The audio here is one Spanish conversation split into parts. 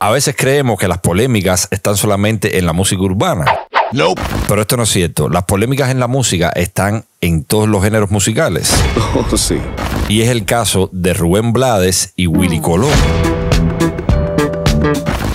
A veces creemos que las polémicas están solamente en la música urbana. Nope. Pero esto no es cierto. Las polémicas en la música están en todos los géneros musicales. Oh, sí. Y es el caso de Rubén Blades y Willy Colón.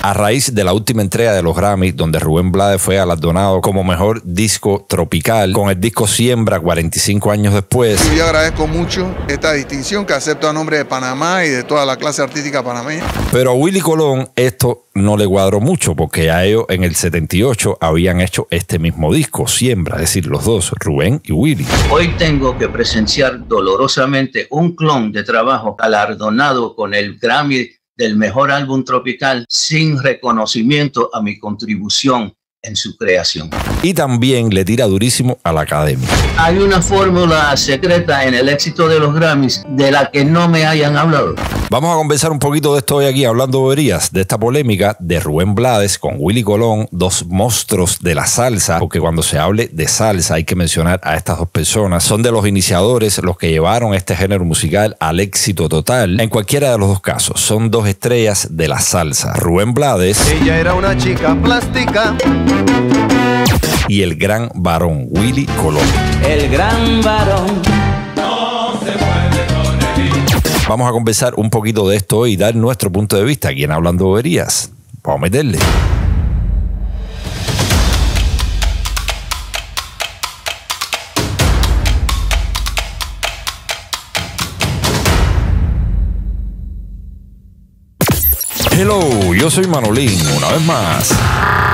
A raíz de la última entrega de los Grammy, donde Rubén Blades fue galardonado como mejor disco tropical con el disco Siembra 45 años después, Yo agradezco mucho esta distinción que acepto a nombre de Panamá y de toda la clase artística panameña. pero a Willy Colón esto no le cuadró mucho porque a ellos en el 78 habían hecho este mismo disco, Siembra, es decir, los dos, Rubén y Willy. Hoy tengo que presenciar dolorosamente un clon de trabajo galardonado con el Grammy del mejor álbum tropical sin reconocimiento a mi contribución en su creación. Y también le tira durísimo a la academia. Hay una fórmula secreta en el éxito de los Grammys de la que no me hayan hablado. Vamos a conversar un poquito de esto hoy aquí, hablando boberías, de esta polémica de Rubén Blades con Willy Colón, dos monstruos de la salsa, porque cuando se hable de salsa hay que mencionar a estas dos personas. Son de los iniciadores, los que llevaron este género musical al éxito total. En cualquiera de los dos casos, son dos estrellas de la salsa. Rubén Blades Ella era una chica plástica. Y el gran varón Willy Colón. El gran varón. Vamos a conversar un poquito de esto y dar nuestro punto de vista aquí en Hablando Boberías. Vamos a meterle. Hello, yo soy Manolín, una vez más.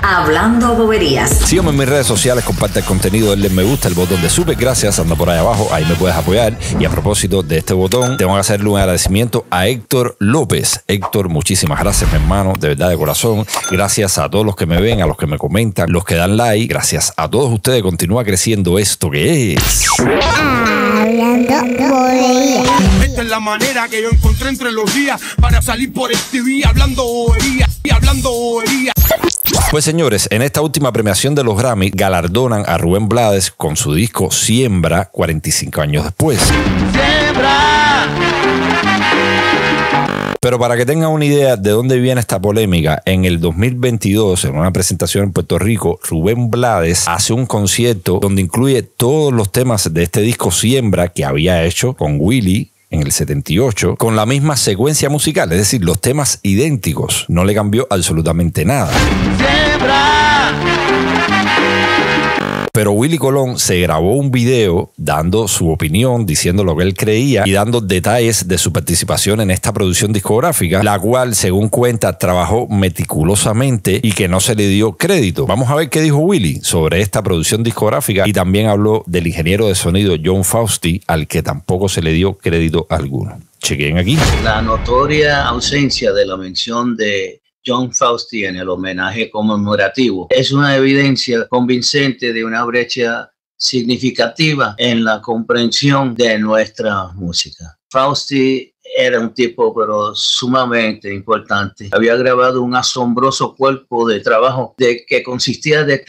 Hablando boberías. Sígueme en mis redes sociales, comparte el contenido, denle me gusta, el botón de sube, gracias, anda por ahí abajo, ahí me puedes apoyar. Y a propósito de este botón, tengo que hacerle un agradecimiento a Héctor López. Héctor, muchísimas gracias, mi hermano, de verdad, de corazón. Gracias a todos los que me ven, a los que me comentan, los que dan like. Gracias a todos ustedes, continúa creciendo esto que es. Hablando boberías. Esta es la manera que yo encontré entre los días para salir por este día hablando bobería y hablando bobería. Pues señores, en esta última premiación de los Grammy galardonan a Rubén Blades con su disco Siembra 45 años después. Pero para que tengan una idea de dónde viene esta polémica, en el 2022, en una presentación en Puerto Rico, Rubén Blades hace un concierto donde incluye todos los temas de este disco Siembra que había hecho con Willy en el 78, con la misma secuencia musical, es decir, los temas idénticos. No le cambió absolutamente nada. Pero Willy Colón se grabó un video dando su opinión, diciendo lo que él creía y dando detalles de su participación en esta producción discográfica, la cual, según cuenta, trabajó meticulosamente y que no se le dio crédito. Vamos a ver qué dijo Willy sobre esta producción discográfica y también habló del ingeniero de sonido John Fausti, al que tampoco se le dio crédito alguno. Chequen aquí. La notoria ausencia de la mención de John Fausti en el homenaje conmemorativo es una evidencia convincente de una brecha significativa en la comprensión de nuestra música. Fausti era un tipo pero sumamente importante. Había grabado un asombroso cuerpo de trabajo de que consistía de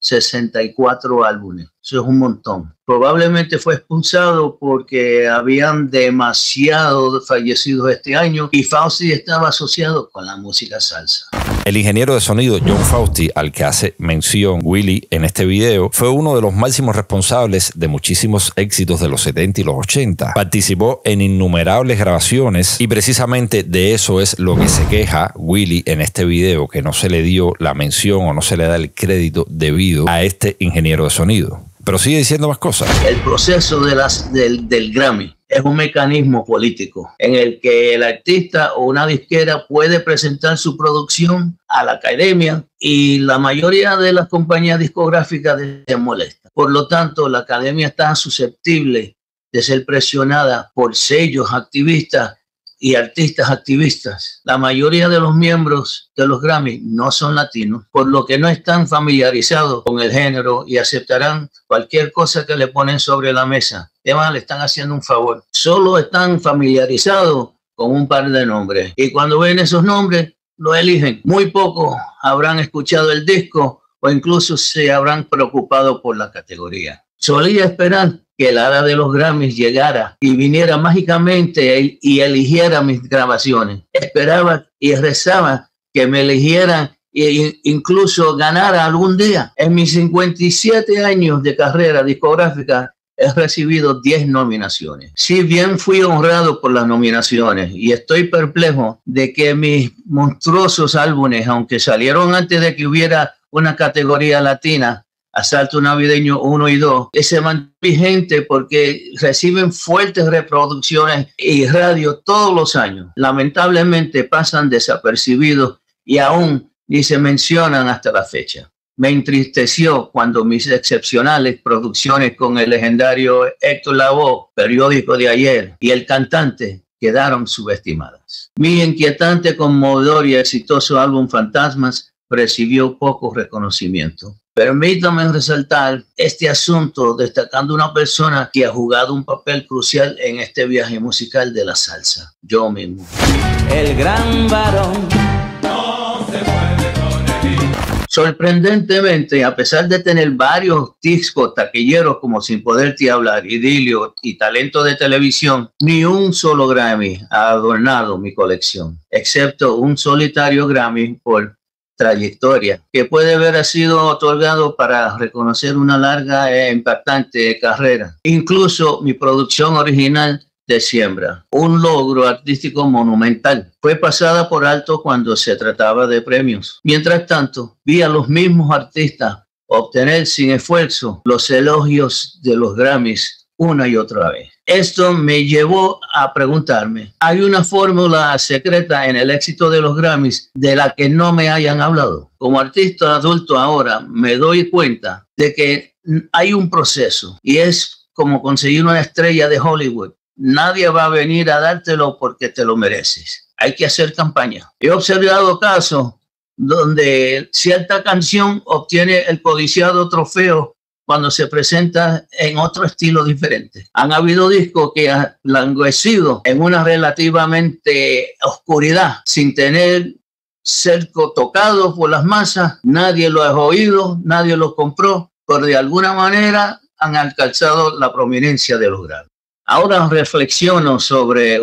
364 álbumes. Eso es un montón. Probablemente fue expulsado porque habían demasiado fallecidos este año y Fausti estaba asociado con la música salsa. El ingeniero de sonido John Fausti, al que hace mención Willy en este video, fue uno de los máximos responsables de muchísimos éxitos de los 70 y los 80. Participó en innumerables grabaciones y precisamente de eso es lo que se queja Willy en este video, que no se le dio la mención o no se le da el crédito debido a este ingeniero de sonido. Pero sigue diciendo más cosas. El proceso de las, del, del Grammy es un mecanismo político en el que el artista o una disquera puede presentar su producción a la academia y la mayoría de las compañías discográficas se molestan. Por lo tanto, la academia está susceptible de ser presionada por sellos activistas y artistas activistas. La mayoría de los miembros de los Grammy no son latinos, por lo que no están familiarizados con el género y aceptarán cualquier cosa que le ponen sobre la mesa. Además, le están haciendo un favor. Solo están familiarizados con un par de nombres. Y cuando ven esos nombres, lo eligen. Muy pocos habrán escuchado el disco o incluso se habrán preocupado por la categoría. Solía esperar que el hada de los Grammys llegara y viniera mágicamente y eligiera mis grabaciones. Esperaba y rezaba que me eligieran e incluso ganara algún día. En mis 57 años de carrera discográfica he recibido 10 nominaciones. Si bien fui honrado por las nominaciones y estoy perplejo de que mis monstruosos álbumes, aunque salieron antes de que hubiera una categoría latina, Asalto Navideño 1 y 2, que se mantiene vigente porque reciben fuertes reproducciones y radio todos los años. Lamentablemente pasan desapercibidos y aún ni se mencionan hasta la fecha. Me entristeció cuando mis excepcionales producciones con el legendario Héctor Lavoe, periódico de ayer, y el cantante quedaron subestimadas. Mi inquietante, conmovedor y exitoso álbum Fantasmas recibió poco reconocimiento. Permítame resaltar este asunto destacando una persona que ha jugado un papel crucial en este viaje musical de la salsa, yo mismo. El gran varón Sorprendentemente, a pesar de tener varios discos taquilleros como Sin Poderte Hablar, Idilio y Talento de Televisión, ni un solo Grammy ha adornado mi colección, excepto un solitario Grammy por trayectoria, que puede haber sido otorgado para reconocer una larga e impactante carrera. Incluso mi producción original de siembra, un logro artístico monumental. Fue pasada por alto cuando se trataba de premios. Mientras tanto, vi a los mismos artistas obtener sin esfuerzo los elogios de los Grammys una y otra vez. Esto me llevó a preguntarme, ¿hay una fórmula secreta en el éxito de los Grammys de la que no me hayan hablado? Como artista adulto ahora me doy cuenta de que hay un proceso y es como conseguir una estrella de Hollywood nadie va a venir a dártelo porque te lo mereces. Hay que hacer campaña. He observado casos donde cierta canción obtiene el codiciado trofeo cuando se presenta en otro estilo diferente. Han habido discos que han languecido en una relativamente oscuridad sin tener cerco tocado por las masas, nadie lo ha oído, nadie lo compró, pero de alguna manera han alcanzado la prominencia de los grandes. Ahora reflexiono sobre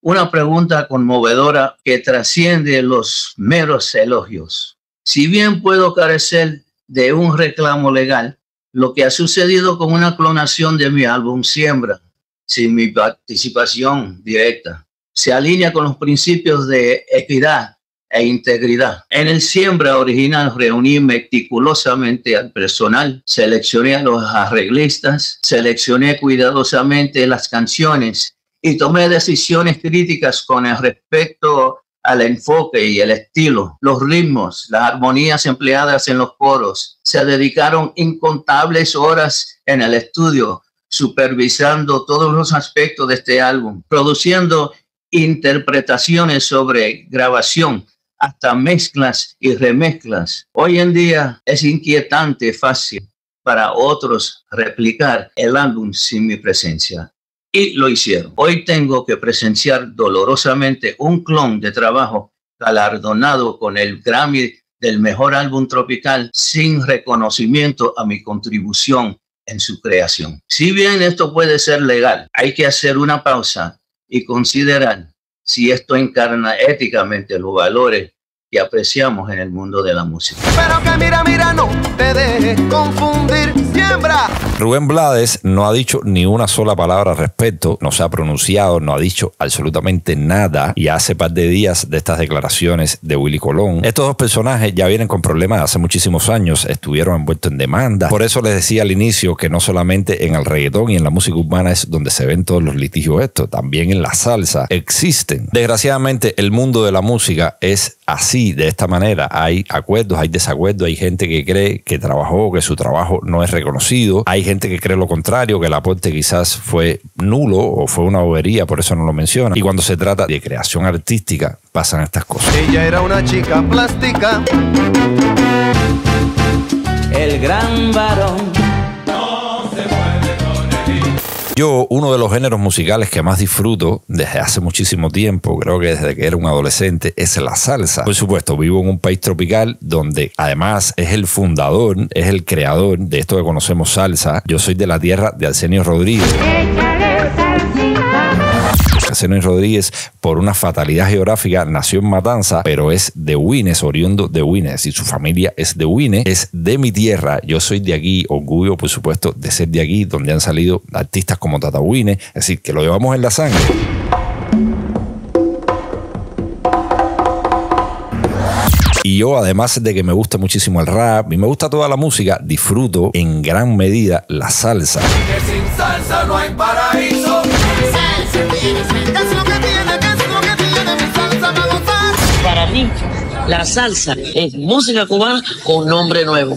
una pregunta conmovedora que trasciende los meros elogios. Si bien puedo carecer de un reclamo legal, lo que ha sucedido con una clonación de mi álbum Siembra, sin mi participación directa, se alinea con los principios de equidad e integridad. En el siembra original reuní meticulosamente al personal, seleccioné a los arreglistas, seleccioné cuidadosamente las canciones y tomé decisiones críticas con respecto al enfoque y el estilo, los ritmos, las armonías empleadas en los coros. Se dedicaron incontables horas en el estudio supervisando todos los aspectos de este álbum, produciendo interpretaciones sobre grabación, hasta mezclas y remezclas. Hoy en día es inquietante fácil para otros replicar el álbum sin mi presencia. Y lo hicieron. Hoy tengo que presenciar dolorosamente un clon de trabajo galardonado con el Grammy del mejor álbum tropical sin reconocimiento a mi contribución en su creación. Si bien esto puede ser legal, hay que hacer una pausa y considerar si esto encarna éticamente los valores que apreciamos en el mundo de la música. Pero que mira, mira, no te dejes confundir, siembra. Rubén Blades no ha dicho ni una sola palabra al respecto, no se ha pronunciado, no ha dicho absolutamente nada y hace par de días de estas declaraciones de Willy Colón. Estos dos personajes ya vienen con problemas hace muchísimos años, estuvieron envueltos en demanda. Por eso les decía al inicio que no solamente en el reggaetón y en la música urbana es donde se ven todos los litigios estos, también en la salsa existen. Desgraciadamente el mundo de la música es así, de esta manera. Hay acuerdos, hay desacuerdos, hay gente que cree que trabajó, que su trabajo no es reconocido, hay gente que cree lo contrario, que el aporte quizás fue nulo o fue una bobería, por eso no lo menciona. Y cuando se trata de creación artística, pasan estas cosas. Ella era una chica plástica. El gran varón Yo, uno de los géneros musicales que más disfruto desde hace muchísimo tiempo, creo que desde que era un adolescente, es la salsa. Por supuesto, vivo en un país tropical donde además es el fundador, es el creador de esto que conocemos salsa. Yo soy de la tierra de Arsenio Rodríguez. Arsenio Rodríguez, por una fatalidad geográfica, nació en Matanza, pero es de Wines, oriundo de Wines, y su familia es de Wines, es de mi tierra. Yo soy de aquí, orgullo, por supuesto, de ser de aquí, donde han salido artistas como Tata Wines, es decir, que lo llevamos en la sangre. Y yo, además de que me gusta muchísimo el rap y me gusta toda la música, disfruto en gran medida la salsa. Que sin salsa no hay paraíso. Para mí, la salsa es música cubana con nombre nuevo.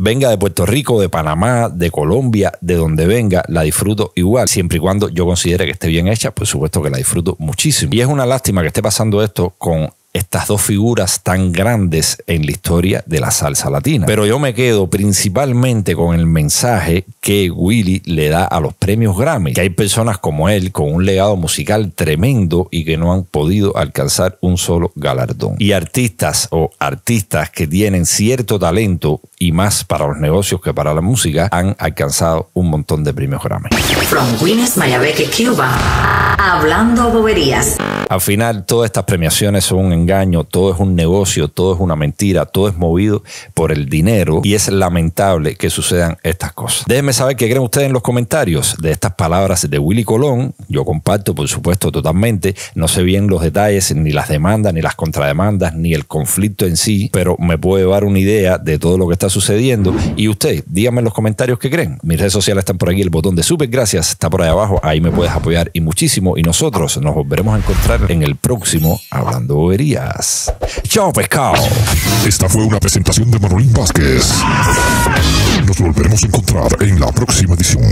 Venga de Puerto Rico, de Panamá, de Colombia, de donde venga, la disfruto igual, siempre y cuando yo considere que esté bien hecha, por supuesto que la disfruto muchísimo. Y es una lástima que esté pasando esto con estas dos figuras tan grandes en la historia de la salsa latina. Pero yo me quedo principalmente con el mensaje que Willy le da a los premios Grammy, que hay personas como él con un legado musical tremendo y que no han podido alcanzar un solo galardón. Y artistas o artistas que tienen cierto talento y más para los negocios que para la música han alcanzado un montón de premios Grammy. From Guinness, Mayabeque, Cuba. Hablando boberías. Al final, todas estas premiaciones son un engaño, todo es un negocio, todo es una mentira, todo es movido por el dinero y es lamentable que sucedan estas cosas. Déjenme saber qué creen ustedes en los comentarios de estas palabras de Willy Colón. Yo comparto, por supuesto, totalmente. No sé bien los detalles, ni las demandas, ni las contrademandas, ni el conflicto en sí, pero me puede dar una idea de todo lo que está sucediendo. Y usted, díganme en los comentarios qué creen. Mis redes sociales están por aquí, el botón de super gracias está por ahí abajo, ahí me puedes apoyar y muchísimo. Y nosotros nos volveremos a encontrar en el próximo Hablando Boberías. Chao. Esta fue una presentación de Manolín Vázquez. Nos volveremos a encontrar en la próxima edición.